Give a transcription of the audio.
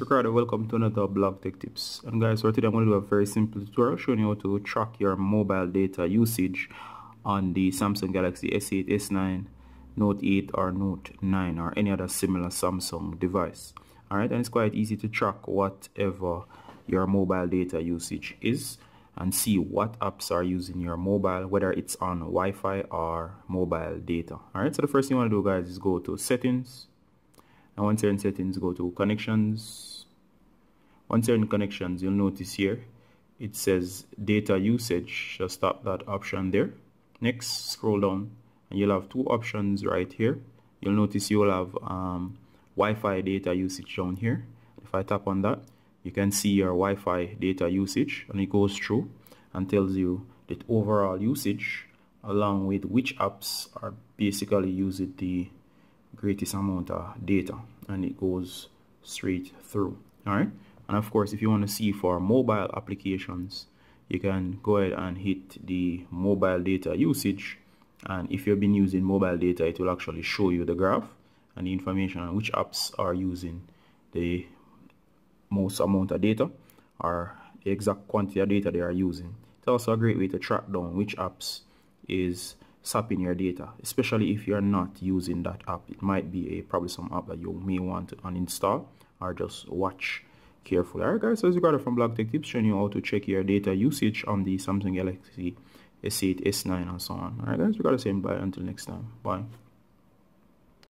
Ricardo, welcome to another blog tech tips. And guys, for today I'm going to do a very simple tutorial showing you how to track your mobile data usage on the Samsung Galaxy S8, S9, Note 8 or Note 9 or any other similar Samsung device. Alright, and it's quite easy to track whatever your mobile data usage is and see what apps are using your mobile, whether it's on Wi-Fi or mobile data. Alright, so the first thing you want to do guys is go to settings and once you're in settings go to connections. Once you're in connections you'll notice here it says data usage just tap that option there. Next scroll down and you'll have two options right here. You'll notice you'll have um, Wi-Fi data usage down here. If I tap on that you can see your Wi-Fi data usage and it goes through and tells you the overall usage along with which apps are basically using the greatest amount of data and it goes straight through all right? And of course if you want to see for mobile applications you can go ahead and hit the mobile data usage and if you've been using mobile data it will actually show you the graph and the information on which apps are using. The most amount of data or the exact quantity of data they are using. It's also a great way to track down which apps is sapping your data especially if you're not using that app. It might be a probably some app that you may want to uninstall or just watch carefully. Alright guys so as you got it from blog tech tips showing you how to check your data usage on the samsung galaxy s8 s9 and so on. Alright guys we got the same. Bye. Until next time. Bye